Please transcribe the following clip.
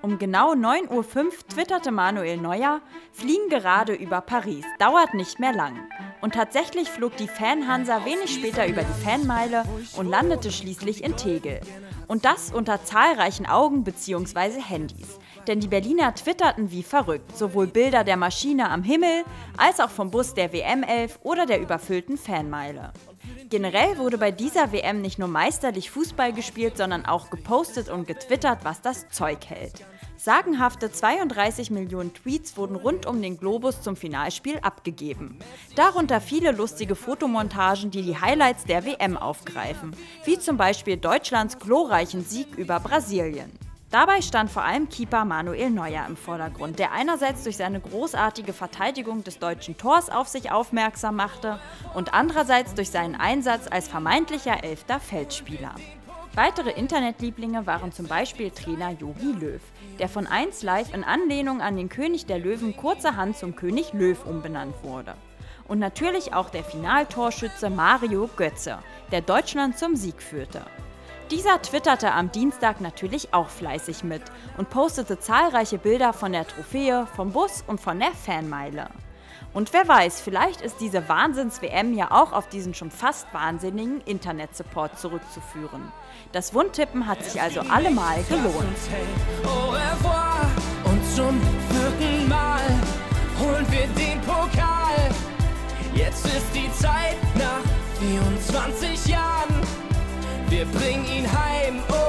Um genau 9.05 Uhr twitterte Manuel Neuer, fliegen gerade über Paris, dauert nicht mehr lang. Und tatsächlich flog die Fanhansa wenig später über die Fanmeile und landete schließlich in Tegel. Und das unter zahlreichen Augen bzw. Handys. Denn die Berliner twitterten wie verrückt, sowohl Bilder der Maschine am Himmel als auch vom Bus der WM11 oder der überfüllten Fanmeile. Generell wurde bei dieser WM nicht nur meisterlich Fußball gespielt, sondern auch gepostet und getwittert, was das Zeug hält. Sagenhafte 32 Millionen Tweets wurden rund um den Globus zum Finalspiel abgegeben. Darunter viele lustige Fotomontagen, die die Highlights der WM aufgreifen, wie zum Beispiel Deutschlands glorreichen Sieg über Brasilien. Dabei stand vor allem Keeper Manuel Neuer im Vordergrund, der einerseits durch seine großartige Verteidigung des deutschen Tors auf sich aufmerksam machte und andererseits durch seinen Einsatz als vermeintlicher elfter Feldspieler. Weitere Internetlieblinge waren zum Beispiel Trainer Jogi Löw, der von 1 Live in Anlehnung an den König der Löwen kurzerhand zum König Löw umbenannt wurde. Und natürlich auch der Finaltorschütze Mario Götze, der Deutschland zum Sieg führte. Dieser twitterte am Dienstag natürlich auch fleißig mit und postete zahlreiche Bilder von der Trophäe, vom Bus und von der Fanmeile. Und wer weiß, vielleicht ist diese Wahnsinns-WM ja auch auf diesen schon fast wahnsinnigen Internet-Support zurückzuführen. Das Wundtippen hat sich also allemal gelohnt. Und zum vierten Mal holen wir den Pokal. Jetzt ist die Zeit nach 24 Jahren. Wir bringen ihn heim. Oh.